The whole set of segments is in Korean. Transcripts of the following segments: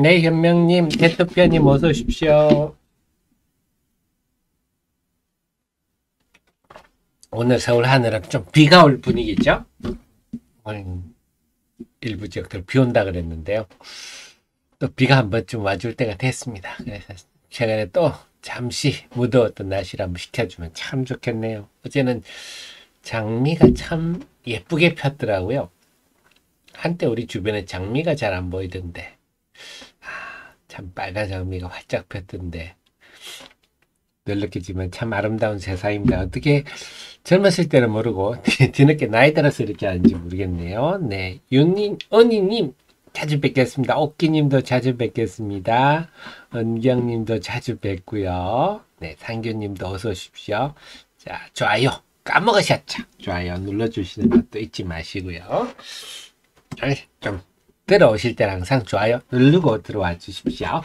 네, 현명님, 대표님 어서 오십시오. 오늘 서울 하늘은 좀 비가 올 분위기죠? 오늘 일부 지역들 비 온다 그랬는데요. 또 비가 한 번쯤 와줄 때가 됐습니다. 그래서 최근에 또 잠시 무더웠던 날씨를 한번 식혀주면 참 좋겠네요. 어제는 장미가 참 예쁘게 폈더라고요. 한때 우리 주변에 장미가 잘 안 보이던데, 아, 참 빨간 장미가 활짝 폈던데, 늘 느끼지만 참 아름다운 세상입니다. 어떻게 젊었을 때는 모르고 뒤늦게 나이 들어서 이렇게 하는지 모르겠네요. 네, 윤님, 언니님 자주 뵙겠습니다. 옥기님도 자주 뵙겠습니다. 은경님도 자주 뵙고요. 네, 상규님도 어서 오십시오. 자, 좋아요. 까먹으셨죠? 좋아요 눌러주시는 것도 잊지 마시고요. 좀 들어오실 때는 항상 좋아요 누르고 들어와 주십시오.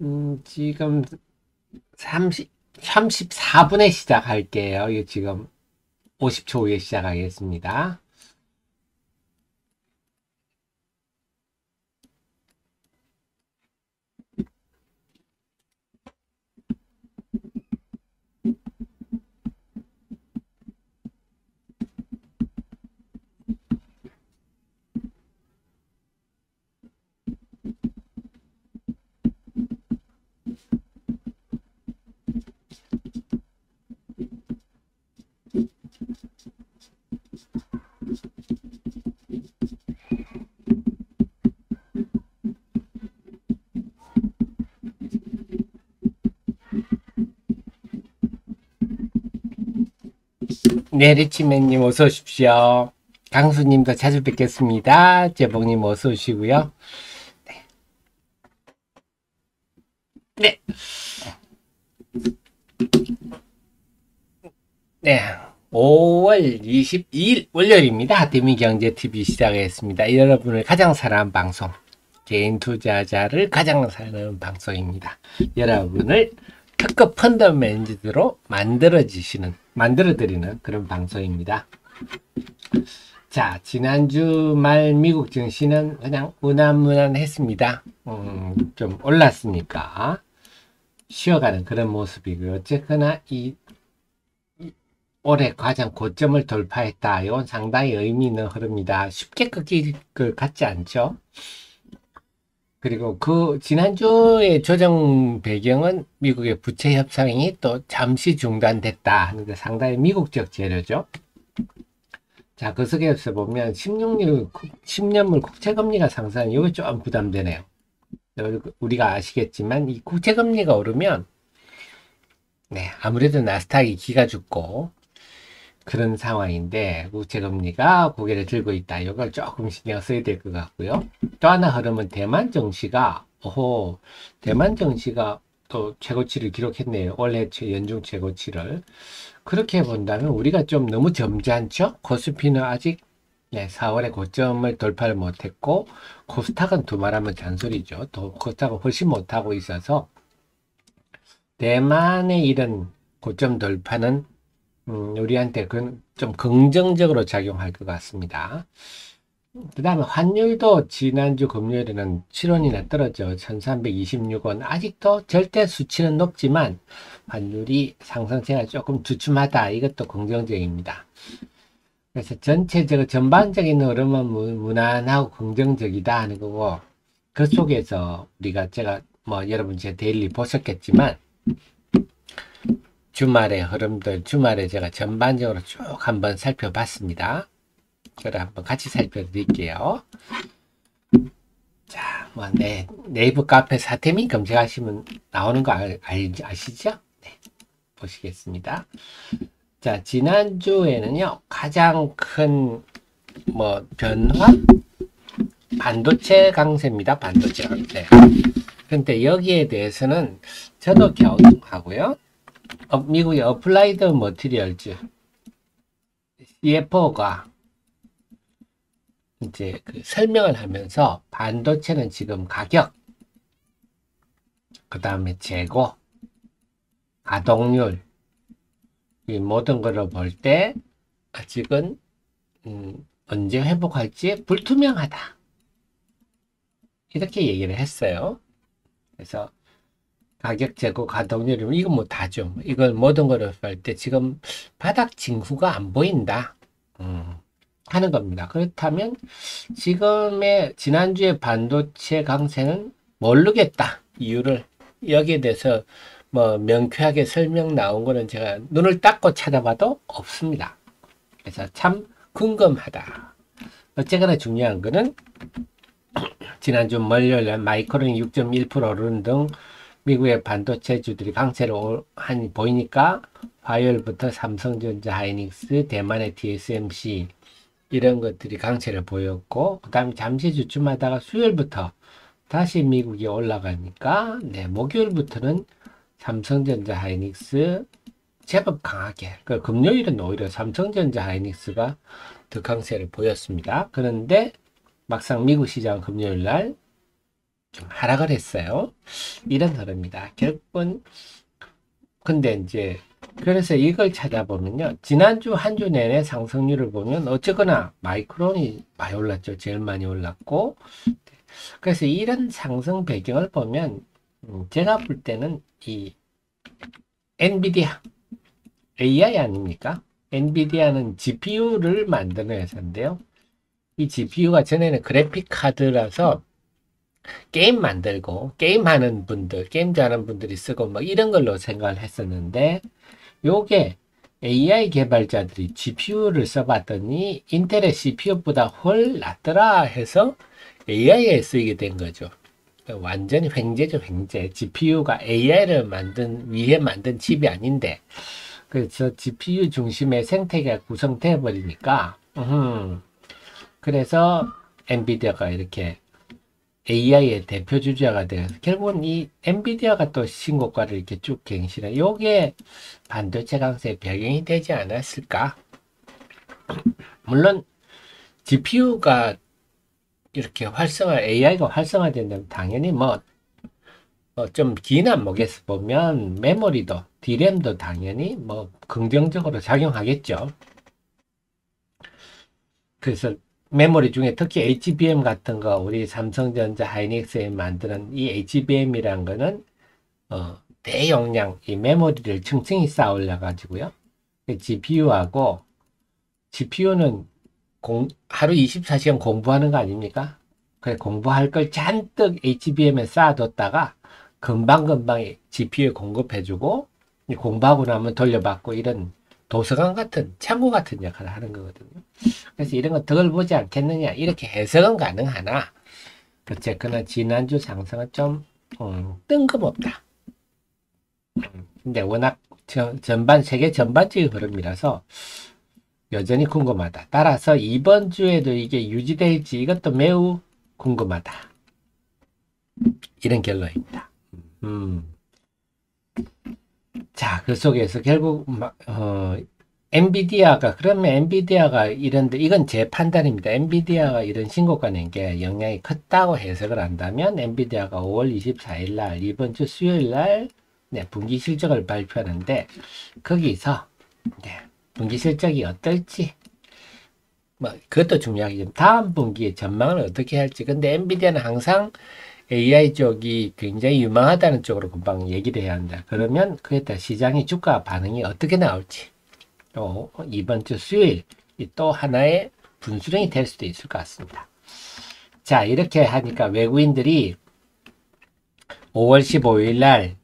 음, 지금 30, 34분에 시작할게요. 지금 50초 후에 시작하겠습니다. 네, 리치맨님 어서 오십시오. 강수님도 자주 뵙겠습니다. 재봉님 어서 오시고요. 네. 네. 네. 5월 22일 월요일입니다. 대미경제TV 시작했습니다. 여러분을 가장 사랑하는 방송. 개인 투자자를 가장 사랑하는 방송입니다. 여러분을 특급 펀더 매니저로 만들어지시는 만들어드리는 그런 방송입니다. 자, 지난주 말 미국 증시는 그냥 무난무난했습니다. 음, 좀 올랐으니까 쉬어가는 그런 모습이고요. 어쨌거나 이, 이 올해 가장 고점을 돌파했다. 이건 상당히 의미 있는 흐름이다. 쉽게 꺾일 것 같지 않죠? 그리고 그 지난주의 조정 배경은 미국의 부채 협상이 또 잠시 중단됐다 하는 게 상당히 미국적 재료죠. 자, 그 속에서 보면 16년, 10년물 국채 금리가 상승, 이거 좀 부담되네요. 우리가 아시겠지만 이 국채 금리가 오르면 네, 아무래도 나스닥이 기가 죽고 그런 상황인데 국채금리가 고개를 들고 있다. 이걸 조금 신경 써야 될 것 같고요. 또 하나 흐름은 대만 정시가 오호 대만 정시가 또 최고치를 기록했네요. 올해 연중 최고치를 그렇게 본다면 우리가 좀 너무 점잖죠? 코스피는 아직 네, 4월에 고점을 돌파를 못했고 코스닥은 두말하면 잔소리죠. 또 코스닥은 훨씬 못하고 있어서 대만의 이런 고점 돌파는 음, 우리한테 좀 긍정적으로 작용할 것 같습니다. 그 다음에 환율도 지난주 금요일에는 7원이나 떨어져 1326원 아직도 절대 수치는 높지만 환율이 상승세가 조금 주춤하다 이것도 긍정적입니다. 그래서 전체적으로 전반적인 흐름은 무난하고 긍정적이다 하는 거고 그 속에서 우리가 제가 뭐 여러분 제 데일리 보셨겠지만 주말의 흐름들 주말에 제가 전반적으로 쭉 한번 살펴봤습니다. 그래 한번 같이 살펴드릴게요. 자, 뭐 네, 네이버 카페 사태미 검색하시면 나오는 거 알, 알, 아시죠? 네, 보시겠습니다. 자, 지난주에는요, 가장 큰, 뭐, 변화? 반도체 강세입니다. 반도체 강세. 근데 여기에 대해서는 저도 격하고요. 어, 미국의 어플라이드 머티리얼즈 CFO가 이제 그 설명을 하면서 반도체는 지금 가격, 그 다음에 재고, 가동률, 이 모든 것을 볼 때 아직은 음, 언제 회복할지 불투명하다. 이렇게 얘기를 했어요. 그래서 가격 재고 가동률이면 이건 뭐 다죠. 이걸 모든 거를 할때 지금 바닥 징후가 안 보인다. 음, 하는 겁니다. 그렇다면 지금의 지난주에 반도체 강세는 모르겠다. 이유를 여기에 대해서 뭐 명쾌하게 설명 나온 거는 제가 눈을 닦고 찾아봐도 없습니다. 그래서 참 궁금하다. 어쨌거나 중요한 거는 지난주 월요일 마이크론이 6.1% 오르는 등 미국의 반도체주들이 강세를 한 보이니까 화요일부터 삼성전자, 하이닉스, 대만의 TSMC 이런 것들이 강세를 보였고 그 다음에 잠시 주춤하다가 수요일부터 다시 미국이 올라가니까 네 목요일부터는 삼성전자, 하이닉스 제법 강하게 그 금요일은 오히려 삼성전자, 하이닉스가 더 강세를 보였습니다. 그런데 막상 미국 시장 금요일 날 좀 하락을 했어요. 이런 흐름입니다. 결국은 근데 이제 그래서 이걸 찾아보면요. 지난주 한 주 내내 상승률을 보면 어쨌거나 마이크론이 많이 올랐죠. 제일 많이 올랐고 그래서 이런 상승 배경을 보면 음, 제가 볼 때는 이 엔비디아 AI 아닙니까? 엔비디아는 GPU를 만드는 회사인데요. 이 GPU가 전에는 그래픽 카드라서 게임 만들고 게임 하는 분들, 게임 잘하는 분들이 쓰고 뭐 이런 걸로 생각을 했었는데 요게 AI 개발자들이 GPU를 써봤더니 인텔의 CPU보다 훨 낫더라 해서 AI에 쓰이게 된 거죠. 완전히 횡재죠, 횡재. GPU가 AI를 만든, 위해 만든 칩이 아닌데, 그래서 GPU 중심의 생태계가 구성되어 버리니까, 그래서 엔비디아가 이렇게 AI의 대표 주자가 되어서 결국은 이 엔비디아가 또 신고가를 이렇게 쭉 갱신해. 요게 반도체 강세의 배경이 되지 않았을까? 물론 GPU가 이렇게 활성화, AI가 활성화된다면 당연히 뭐, 뭐 좀 긴 안목에서 보면 메모리도, D램도 당연히 뭐 긍정적으로 작용하겠죠. 그래서 메모리 중에 특히 HBM 같은 거 우리 삼성전자 하이닉스에 만드는 이 HBM이란 거는 어, 대용량 이 메모리를 층층이 쌓아 올려 가지고요. GPU하고 GPU는 공, 하루 24시간 공부하는 거 아닙니까? 그래 공부할 걸 잔뜩 HBM에 쌓아뒀다가 금방금방 GPU에 공급해주고 공부하고 나면 돌려받고 이런 도서관 같은 창고 같은 역할을 하는 거거든요. 그래서 이런 거 덕을 보지 않겠느냐 이렇게 해석은 가능하나 어쨌거나 지난주 상승은 좀 음, 뜬금없다. 음, 근데 워낙 저, 전반 세계 전반적인 흐름이라서 여전히 궁금하다. 따라서 이번 주에도 이게 유지될지 이것도 매우 궁금하다. 이런 결론입니다. 음. 자, 그 속에서 결국 어, 엔비디아가 그러면 엔비디아가 이런데 이건 제 판단입니다. 엔비디아가 이런 신고가 낸 게 영향이 컸다고 해석을 한다면 엔비디아가 5월 24일 날 이번 주 수요일 날 네, 분기 실적을 발표하는데 거기서 네, 분기 실적이 어떨지 뭐 그것도 중요하겠지만 다음 분기의 전망을 어떻게 할지 근데 엔비디아는 항상 AI 쪽이 굉장히 유망하다는 쪽으로 금방 얘기를 해야 한다. 그러면 그에 따라 시장의 주가 반응이 어떻게 나올지 또 이번 주 수요일 또 하나의 분수령이 될 수도 있을 것 같습니다. 자 이렇게 하니까 외국인들이 5월 15일 날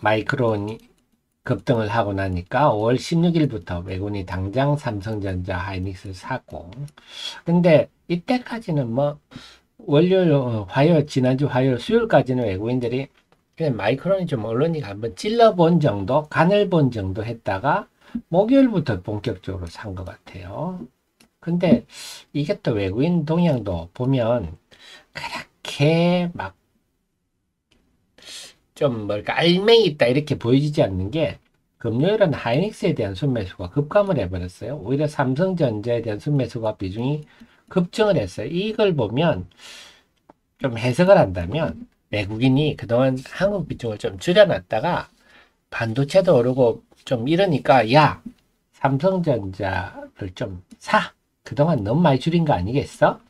마이크론이 급등을 하고 나니까 5월 16일부터 외국인이 당장 삼성전자 하이닉스를 사고 근데 이때까지는 뭐 월요일, 어, 화요일, 지난주 화요일, 수요일까지는 외국인들이 그냥 마이크론이 좀 언론이 한번 찔러본 정도, 간을 본 정도 했다가 목요일부터 본격적으로 산 것 같아요. 근데 이게 또 외국인 동향도 보면 그렇게 막 좀 뭘까 알맹이 있다 이렇게 보여지지 않는 게 금요일은 하이닉스에 대한 순매수가 급감을 해버렸어요. 오히려 삼성전자에 대한 순매수가 비중이 급증을 했어요. 이걸 보면 좀 해석을 한다면 외국인이 그동안 한국 비중을 좀 줄여놨다가 반도체도 오르고 좀 이러니까 야 삼성전자를 좀 사. 그동안 너무 많이 줄인 거 아니겠어?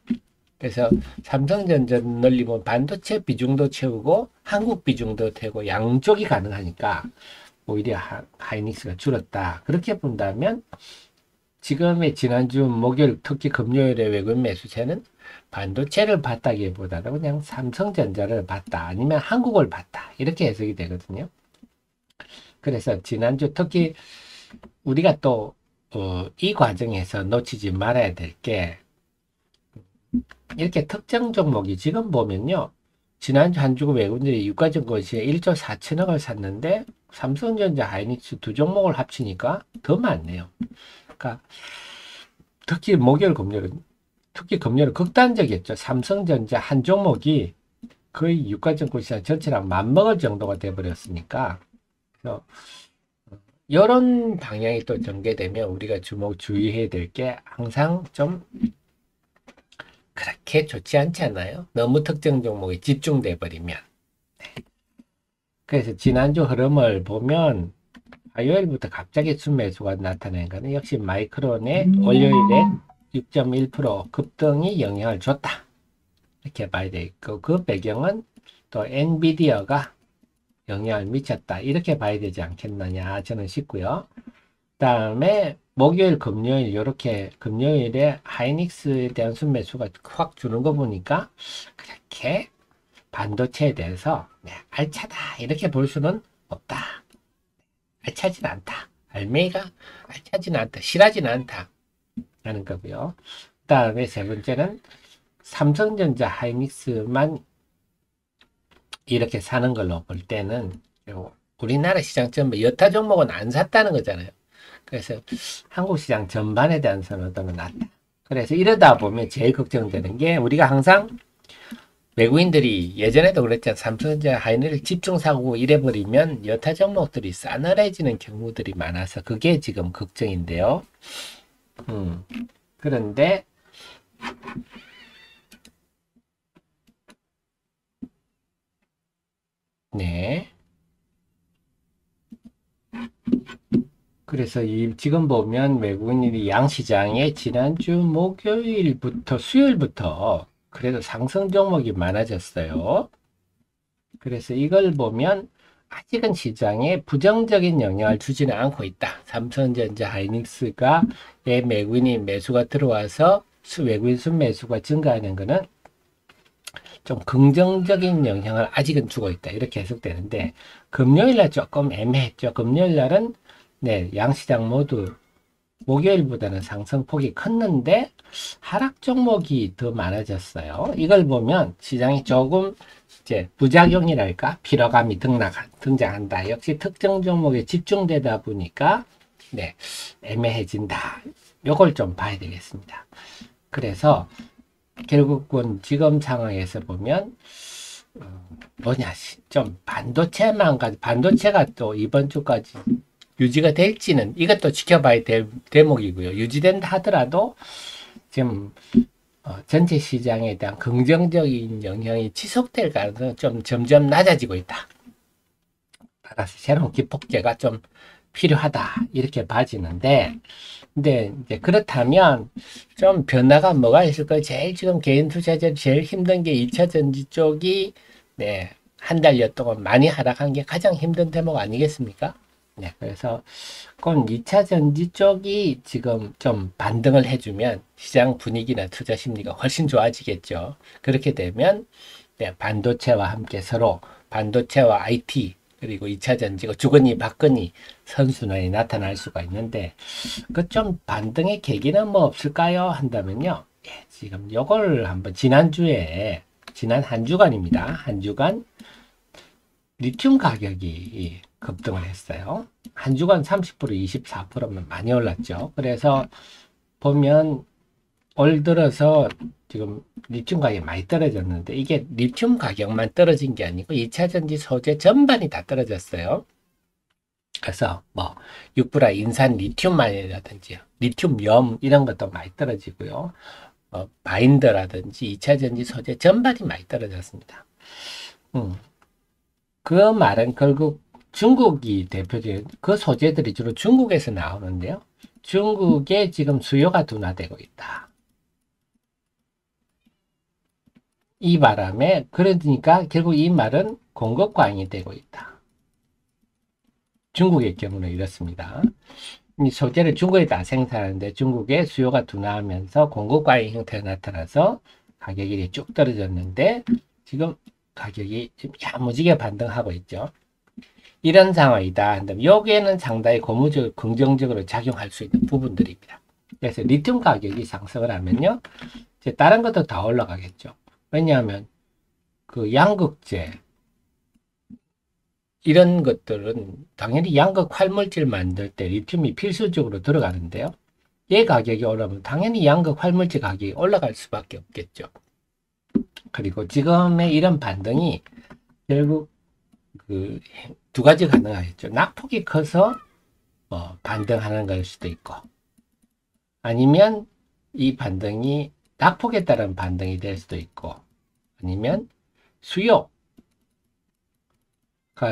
그래서 삼성전자 늘리면 반도체 비중도 채우고 한국 비중도 되고 양쪽이 가능하니까 오히려 하, 하이닉스가 줄었다. 그렇게 본다면 지금의 지난주 목요일 특히 금요일의 외국인 매수세는 반도체를 봤다기보다는 그냥 삼성전자를 봤다 아니면 한국을 봤다 이렇게 해석이 되거든요. 그래서 지난주 특히 우리가 또 어, 이 과정에서 놓치지 말아야 될 게 이렇게 특정 종목이 지금 보면요. 지난주 한 주고 외국인들이 유가증권 시에 1조 4천억을 샀는데 삼성전자 하이닉스 두 종목을 합치니까 더 많네요. 그러니까 특히 목요일 금요일은 특히 금요일은 극단적이었죠. 삼성전자 한 종목이 거의 유가증권 시장 전체랑 맞먹을 정도가 돼버렸으니까 이런 방향이 또 전개되면 우리가 주목 주의해야 될 게 항상 좀 그렇게 좋지 않지 않아요? 너무 특정 종목에 집중돼 버리면. 네. 그래서 지난주 흐름을 보면 화요일부터 갑자기 순매수가 나타난 거는 역시 마이크론의 월요일에 6.1% 급등이 영향을 줬다. 이렇게 봐야 되고 그 배경은 또 엔비디아가 영향을 미쳤다. 이렇게 봐야 되지 않겠느냐 저는 싶고요. 다음에 목요일, 금요일 이렇게 금요일에 하이닉스에 대한 순매수가 확 주는 거 보니까 그렇게 반도체에 대해서 네, 알차다 이렇게 볼 수는 없다. 알차진 않다. 알맹이가 알차진 않다. 실하진 않다. 하는 거고요. 그 다음에 세 번째는 삼성전자 하이닉스만 이렇게 사는 걸로 볼 때는 우리나라 시장 전부 여타 종목은 안 샀다는 거잖아요. 그래서 한국 시장 전반에 대한 선호도는 낮다. 그래서 이러다 보면 제일 걱정되는 게 우리가 항상 외국인들이 예전에도 그랬잖아. 삼성전자 하이닉스 집중 사고 이래버리면 여타 종목들이 싸늘해지는 경우들이 많아서 그게 지금 걱정인데요. 음. 그런데 네. 그래서 이 지금 보면 외국인이 양시장에 지난주 목요일부터 수요일부터 그래도 상승 종목이 많아졌어요. 그래서 이걸 보면 아직은 시장에 부정적인 영향을 주지는 않고 있다. 삼성전자 하이닉스가 외국인이 매수가 들어와서 수 외국인 순매수가 증가하는 것은 좀 긍정적인 영향을 아직은 주고 있다. 이렇게 해석되는데 금요일날 조금 애매했죠. 금요일날은 네, 양시장 모두 목요일보다는 상승폭이 컸는데 하락 종목이 더 많아졌어요. 이걸 보면 시장이 조금 이제 부작용이랄까 피로감이 등락, 등장 한다. 역시 특정 종목에 집중되다 보니까 네 애매해진다. 요걸 좀 봐야 되겠습니다. 그래서 결국은 지금 상황에서 보면 어, 뭐냐 좀 반도체만 가 반도체가 또 이번 주까지 유지가 될지는 이것도 지켜봐야 될 대목이고요. 유지된다 하더라도 지금 어, 전체 시장에 대한 긍정적인 영향이 지속될 가능성은 좀 점점 낮아지고 있다. 따라서 새로운 기폭제가 좀 필요하다 이렇게 봐지는데 근데 이제 그렇다면 좀 변화가 뭐가 있을까요? 제일 지금 개인 투자자 제일 힘든 게 2차 전지 쪽이 네, 한 달여 동안 많이 하락한 게 가장 힘든 대목 아니겠습니까? 네, 그래서 꼭 2차 전지 쪽이 지금 좀 반등을 해주면 시장 분위기나 투자 심리가 훨씬 좋아지겠죠. 그렇게 되면 네, 반도체와 함께 서로 반도체와 IT 그리고 2차 전지가 주거니 받거니 선순환이 나타날 수가 있는데 그 좀 반등의 계기는 뭐 없을까요? 한다면요. 예, 지금 요걸 한번 지난주에 지난 한 주간입니다. 한 주간 리튬 가격이 급등을 했어요. 한 주간 30% 24%면 많이 올랐죠. 그래서 보면 올 들어서 지금 리튬 가격이 많이 떨어졌는데 이게 리튬 가격만 떨어진 게 아니고 2차 전지 소재 전반이 다 떨어졌어요. 그래서 뭐 육불화 인산 리튬만이라든지 리튬염 이런 것도 많이 떨어지고요. 뭐 바인더라든지 2차 전지 소재 전반이 많이 떨어졌습니다. 음. 그 말은 결국 중국이 대표적인 그 소재들이 주로 중국에서 나오는데요. 중국에 지금 수요가 둔화되고 있다. 이 바람에 그러니까 결국 이 말은 공급 과잉이 되고 있다. 중국의 경우는 이렇습니다. 이 소재를 중국에다 생산하는데 중국의 수요가 둔화하면서 공급 과잉 형태가 나타나서 가격이 쭉 떨어졌는데 지금 가격이 좀 야무지게 반등하고 있죠. 이런 상황이다. 여기에는 상당히 고무적 긍정적으로 작용할 수 있는 부분들입니다. 그래서 리튬 가격이 상승을 하면요. 이제 다른 것도 다 올라가겠죠. 왜냐하면 그 양극재 이런 것들은 당연히 양극 활물질 만들 때 리튬이 필수적으로 들어가는데요. 얘 가격이 올라오면 당연히 양극 활물질 가격이 올라갈 수밖에 없겠죠. 그리고 지금의 이런 반등이 결국 그 두 가지 가능하겠죠. 낙폭이 커서 뭐 반등하는 걸 수도 있고 아니면 이 반등이 낙폭에 따른 반등이 될 수도 있고 아니면 수요가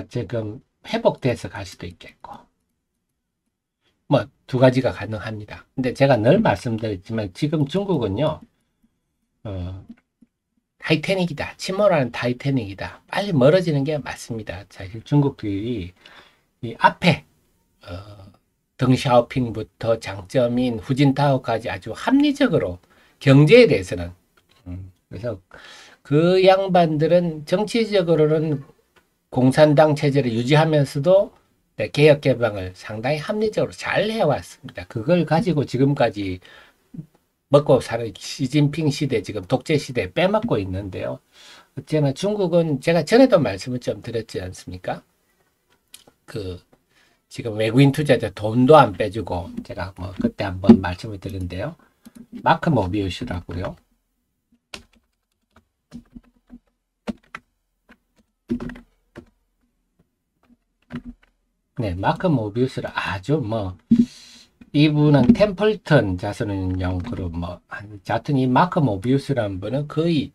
지금 회복돼서 갈 수도 있겠고 뭐 두 가지가 가능합니다. 근데 제가 늘 말씀드렸지만 지금 중국은요 어, 타이타닉이다. 침몰하는 타이타닉이다. 빨리 멀어지는 게 맞습니다. 사실 중국들이 이 앞에 어, 덩샤오핑부터 장점인 후진타오까지 아주 합리적으로 경제에 대해서는 음, 그래서 그 양반들은 정치적으로는 공산당 체제를 유지하면서도 네, 개혁 개방을 상당히 합리적으로 잘 해왔습니다. 그걸 가지고 지금까지 먹고 사는 시진핑 시대 지금 독재 시대에 빼먹고 있는데요. 어쨌나 중국은 제가 전에도 말씀을 좀 드렸지 않습니까? 그 지금 외국인 투자자 돈도 안 빼주고 제가 뭐 그때 한번 말씀을 드렸는데요. 마크 모비우스라고요. 네, 마크 모비우스를 아주 뭐 이분은 템플턴 자선운용 그룹 뭐 하여튼 이 마크 모비우스라는 분은 거의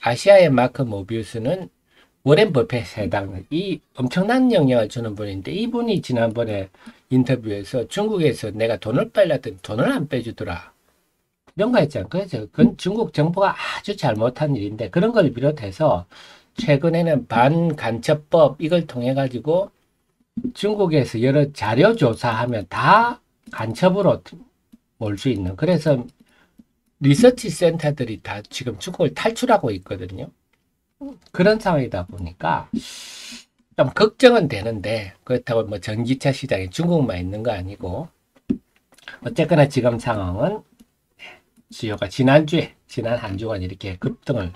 아시아의 마크 모비우스는 워렌 버핏에 해당하는 이 엄청난 영향을 주는 분인데 이분이 지난번에 인터뷰에서 중국에서 내가 돈을 빼려더니 돈을 안 빼주더라. 했잖아요. 그래서 그건 중국 정부가 아주 잘못한 일인데 그런 걸 비롯해서 최근에는 반간첩법 이걸 통해 가지고 중국에서 여러 자료 조사하면 다 간첩으로 올수 있는 그래서 리서치 센터들이 다 지금 중국을 탈출하고 있거든요. 그런 상황이다 보니까 좀 걱정은 되는데 그렇다고 뭐 전기차 시장이 중국만 있는 거 아니고 어쨌거나 지금 상황은 수요가 지난주에 지난 한 주간 이렇게 급등을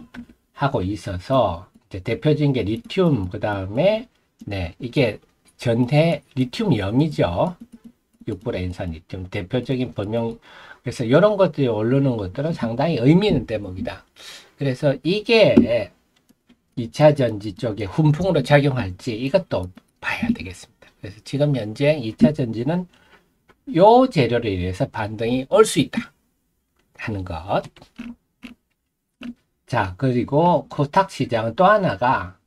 하고 있어서 대표적인 게 리튬 그 다음에 네 이게 전해 리튬 염이죠. 6분의 인산 리튬 대표적인 범용 그래서 이런 것들이 오르는 것들은 상당히 의미 있는 대목이다. 그래서 이게 2차 전지 쪽에 훈풍으로 작용할지 이것도 봐야 되겠습니다. 그래서 지금 현재 2차 전지는 요 재료를 인해서 반등이 올 수 있다 하는 것. 자 그리고 코스닥 시장은 또 하나가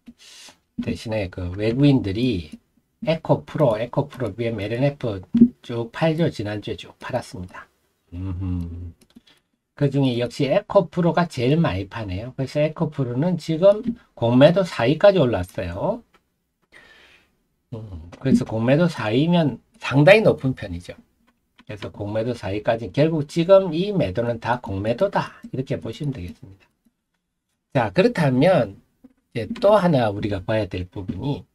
대신에 그 외국인들이 에코 프로, 에코 프로 BM, L&F 쭉 팔죠. 지난주에 쭉 팔았습니다. 그 중에 역시 에코 프로가 제일 많이 파네요. 그래서 에코 프로는 지금 공매도 4위까지 올랐어요. 음, 그래서 공매도 4위면 상당히 높은 편이죠. 그래서 공매도 4위까지 결국 지금 이 매도는 다 공매도다. 이렇게 보시면 되겠습니다. 자, 그렇다면 이제 또 하나 우리가 봐야 될 부분이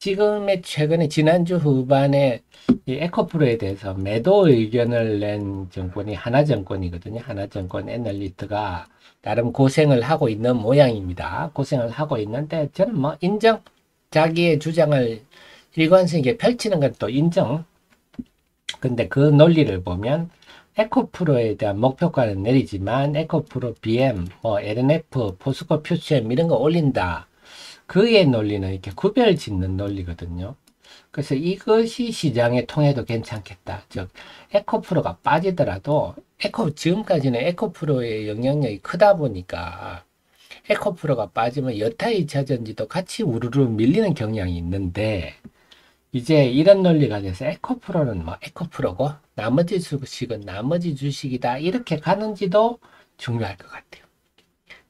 지금의 최근에 지난주 후반에 이 에코프로에 대해서 매도 의견을 낸 정권이 하나정권이거든요. 하나정권 애널리트가 나름 고생을 하고 있는 모양입니다. 고생을 하고 있는데 저는 뭐 인정. 자기의 주장을 일관성 있게 펼치는 건 또 인정. 근데 그 논리를 보면 에코프로에 대한 목표가는 내리지만 에코프로 BM, 뭐 LNF, 포스코 퓨처엠 이런 거 올린다. 그의 논리는 이렇게 구별 짓는 논리거든요. 그래서 이것이 시장에 통해도 괜찮겠다. 즉, 에코프로가 빠지더라도, 에코, 지금까지는 에코프로의 영향력이 크다 보니까, 에코프로가 빠지면 여타 2차 전지도 같이 우르르 밀리는 경향이 있는데, 이제 이런 논리가 돼서 에코프로는 뭐 에코프로고, 나머지 주식은 나머지 주식이다. 이렇게 가는지도 중요할 것 같아요.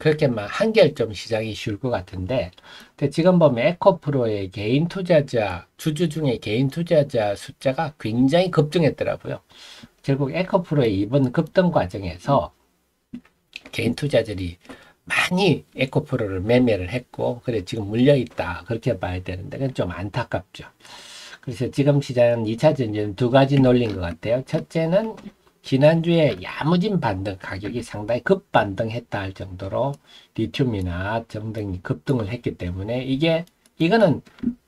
그렇게만 한결 좀 시장이 쉬울 것 같은데 근데 지금 보면 에코프로의 개인 투자자 주주 중에 개인 투자자 숫자가 굉장히 급증했더라고요. 결국 에코프로의 이번 급등 과정에서 개인 투자자들이 많이 에코프로를 매매를 했고 그래 지금 물려 있다 그렇게 봐야 되는데 그건 좀 안타깝죠. 그래서 지금 시장은 2차 전지는 두 가지 놀린 것 같아요. 첫째는 지난주에 야무진 반등 가격이 상당히 급반등했다 할 정도로 리튬이나 등등이 급등을 했기 때문에 이게 이거는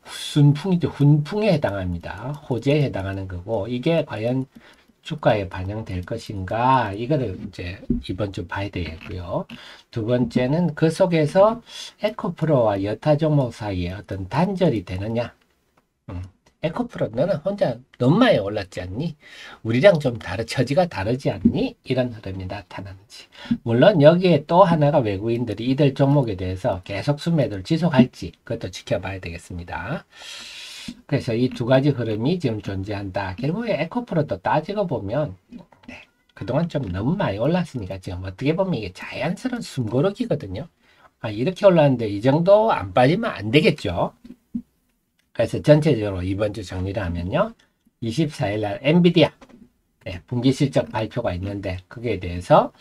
순풍이죠. 훈풍에 해당합니다. 호재에 해당하는 거고 이게 과연 주가에 반영될 것인가 이거를 이제 이번 주 봐야 되겠고요. 두 번째는 그 속에서 에코프로와 여타 종목 사이에 어떤 단절이 되느냐. 음. 에코프로 너는 혼자 많이 올랐지 않니? 우리랑 좀 다르 처지가 다르지 않니? 이런 흐름이 나타나는지. 물론 여기에 또 하나가 외국인들이 이들 종목에 대해서 계속 순매도를 지속할지 그것도 지켜봐야 되겠습니다. 그래서 이 두 가지 흐름이 지금 존재한다. 결국에 에코프로도 따지고 보면 네, 그동안 좀 너무 많이 올랐으니까 지금 어떻게 보면 이게 자연스러운 숨고르기거든요. 아, 이렇게 올랐는데 이 정도 안 빠지면 안 되겠죠. 그래서 전체적으로 이번 주 정리를 하면요. 24일 날 엔비디아 네, 분기 실적 발표가 있는데 거기에 대해서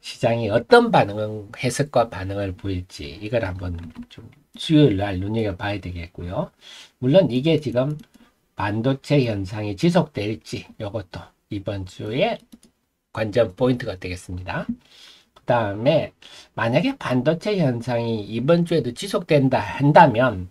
시장이 어떤 반응, 해석과 반응을 보일지 이걸 한번 좀 수요일 날 눈여겨봐야 되겠고요. 물론 이게 지금 반도체 현상이 지속될지 이것도 이번 주에 관전 포인트가 되겠습니다. 그 다음에 만약에 반도체 현상이 이번 주에도 지속된다 한다면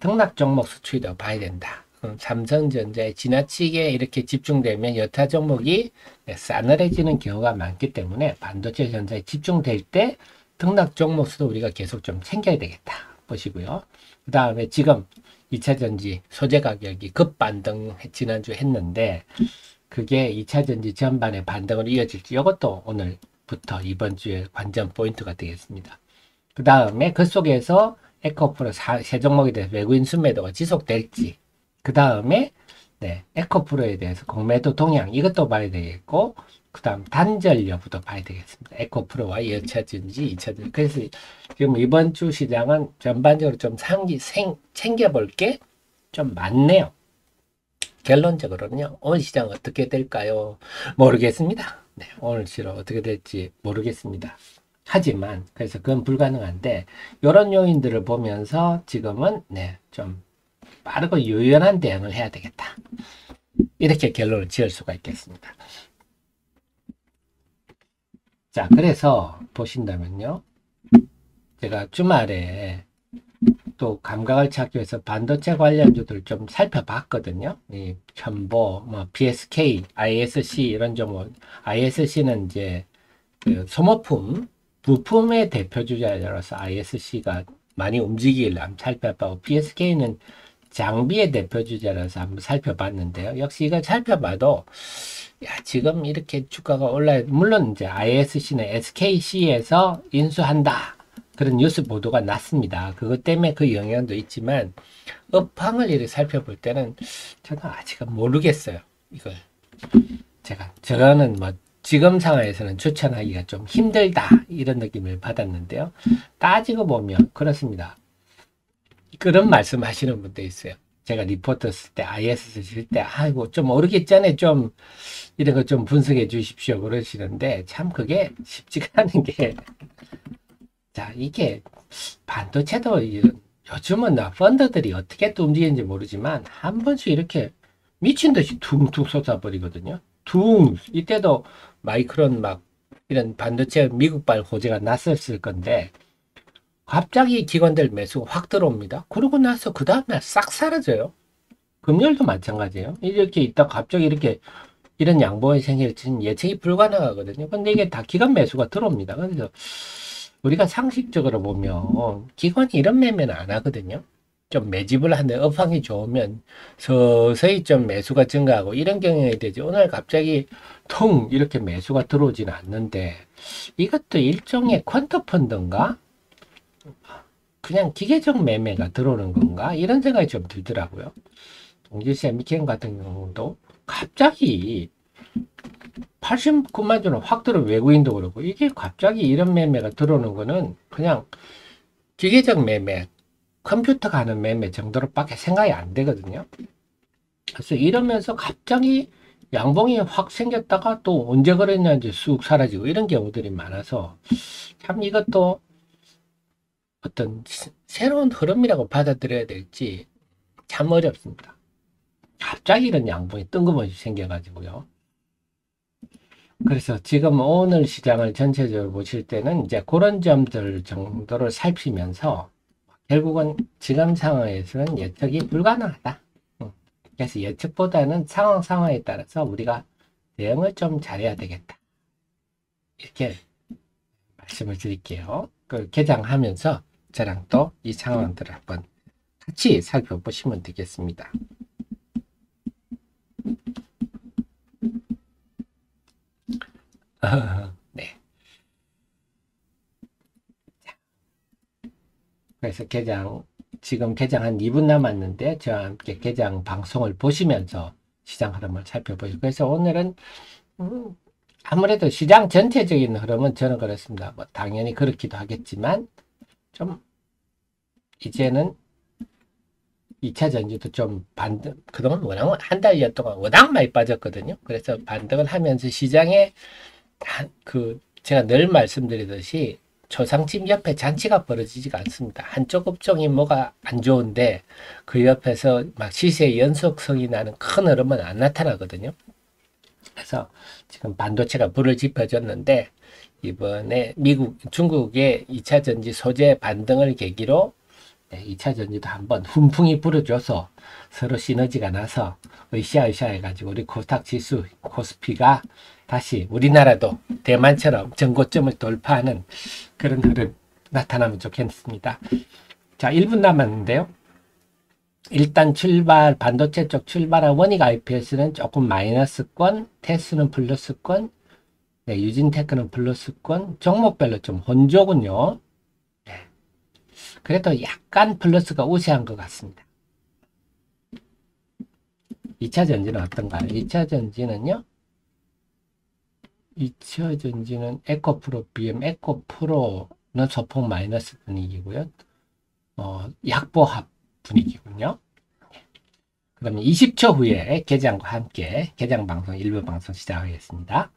등락 종목 수출도 봐야 된다. 삼성전자에 지나치게 이렇게 집중되면 여타 종목이 싸늘해지는 경우가 많기 때문에 반도체 전자에 집중될 때 등락 종목 수도 우리가 계속 좀 챙겨야 되겠다. 보시고요. 그 다음에 지금 2차전지 소재 가격이 급반등 지난주 했는데 그게 2차전지 전반의 반등으로 이어질지 이것도 오늘부터 이번 주에 관전 포인트가 되겠습니다. 그 다음에 그 속에서 에코프로 세 종목에 대해서 외국인 순매도가 지속될지 그 다음에 네, 에코프로에 대해서 공매도 동향 이것도 봐야 되겠고 그 다음 단절 여부도 봐야 되겠습니다. 에코프로와 1차전지, 2차전지 그래서 지금 이번 주 시장은 전반적으로 좀 상기, 생, 챙겨볼 게 좀 많네요. 결론적으로는요. 오늘 시장 어떻게 될까요? 모르겠습니다. 네, 오늘 시로 어떻게 될지 모르겠습니다. 하지만 그래서 그건 불가능한데 이런 요인들을 보면서 지금은 네, 좀 빠르고 유연한 대응을 해야 되겠다. 이렇게 결론을 지을 수가 있겠습니다. 자, 그래서 보신다면요. 제가 주말에 또 감각을 찾기 위해서 반도체 관련주들 좀 살펴봤거든요. 이 현보, 뭐 BSK, ISC 이런 종목. ISC는 이제 그 소모품 부품의 대표 주자로서 ISC가 많이 움직이길 한번 살펴봤고 PSK는 장비의 대표 주자라서 한번 살펴봤는데요. 역시 이거 살펴봐도 야, 지금 이렇게 주가가 올라요. 물론 이제 ISC는 SKC에서 인수한다. 그런 뉴스 보도가 났습니다. 그것 때문에 그 영향도 있지만 업황을 이렇게 살펴볼 때는 저는 아직은 모르겠어요. 이걸 제가 저는 뭐 지금 상황에서는 추천하기가 좀 힘들다 이런 느낌을 받았는데요. 따지고 보면 그렇습니다. 그런 말씀 하시는 분도 있어요. 제가 리포트 쓸 때, IS 쓸 때, 아이고, 좀 모르겠잖아요. 좀, 이런 거 좀 분석해 주십시오. 그러시는데, 참 그게 쉽지가 않은 게, 자, 이게, 반도체도 요즘은 펀드들이 어떻게 또 움직이는지 모르지만, 한 번씩 이렇게 미친 듯이 퉁퉁 쏟아버리거든요. 둥! 이때도 마이크론 막 이런 반도체 미국발 호재가 났었을 건데 갑자기 기관들 매수가 확 들어옵니다. 그러고 나서 그 다음날 싹 사라져요. 금요일도 마찬가지예요. 이렇게 있다 갑자기 이렇게 이런 양봉이 생길지는 예측이 불가능하거든요. 근데 이게 다 기관 매수가 들어옵니다. 그래서 우리가 상식적으로 보면 기관이 이런 매매는 안 하거든요. 좀 매집을 하는데 업황이 좋으면 서서히 좀 매수가 증가하고 이런 경향이 되지. 오늘 갑자기 통 이렇게 매수가 들어오지는 않는데 이것도 일종의 퀀터 펀드인가? 그냥 기계적 매매가 들어오는 건가? 이런 생각이 좀 들더라고요. 동질세 미캔 같은 경우도 갑자기 89만 주는 확 들어 외국인도 그러고 이게 갑자기 이런 매매가 들어오는 거는 그냥 기계적 매매, 컴퓨터가 하는 매매 정도로밖에 생각이 안 되거든요. 그래서 이러면서 갑자기 양봉이 확 생겼다가 또 언제 그랬냐는지 쑥 사라지고 이런 경우들이 많아서 참 이것도 어떤 새로운 흐름이라고 받아들여야 될지 참 어렵습니다. 갑자기 이런 양봉이 뜬금없이 생겨가지고요. 그래서 지금 오늘 시장을 전체적으로 보실 때는 이제 그런 점들 정도를 살피면서 결국은 지금 상황에서는 예측이 불가능하다. 그래서 예측보다는 상황 상황에 따라서 우리가 대응을 좀 잘해야 되겠다. 이렇게 말씀을 드릴게요. 그 개장하면서 저랑 또 이 상황들을 한번 같이 살펴보시면 되겠습니다. 네. 그래서 개장 지금 개장 한 2분 남았는데 저와 함께 개장 방송을 보시면서 시장 흐름을 살펴보시고 그래서 오늘은 음, 아무래도 시장 전체적인 흐름은 저는 그렇습니다. 뭐 당연히 그렇기도 하겠지만 좀 이제는 2차 전지도 좀 반등, 그동안 워낙 한 달여 동안 워낙 많이 빠졌거든요. 그래서 반등을 하면서 시장에 그 제가 늘 말씀드리듯이 초상집 옆에 잔치가 벌어지지가 않습니다. 한쪽 업종이 뭐가 안 좋은데 그 옆에서 막 시세 연속성이 나는 큰 흐름은 안 나타나거든요. 그래서 지금 반도체가 불을 지펴줬는데 이번에 미국, 중국의 2차 전지 소재 반등을 계기로 네, 2차 전지도 한번 훈풍이 불어줘서 서로 시너지가 나서 으쌰으쌰 해가지고 우리 코스닥 지수, 코스피가 다시 우리나라도 대만처럼 전고점을 돌파하는 그런 흐름 나타나면 좋겠습니다. 자, 1분 남았는데요. 일단 출발, 반도체 쪽 출발한 원익 IPS는 조금 마이너스권, 테스는 플러스권, 네, 유진테크는 플러스권, 종목별로 좀 혼조군요. 네. 그래도 약간 플러스가 우세한 것 같습니다. 2차 전지는 어떤가요? 2차 전지는요, 2차 전지는 에코프로 BM, 에코프로는 소폭 마이너스 분위기고요. 어, 약보합 분위기군요. 그러면 20초 후에 개장과 함께 개장 방송, 일부 방송 시작하겠습니다.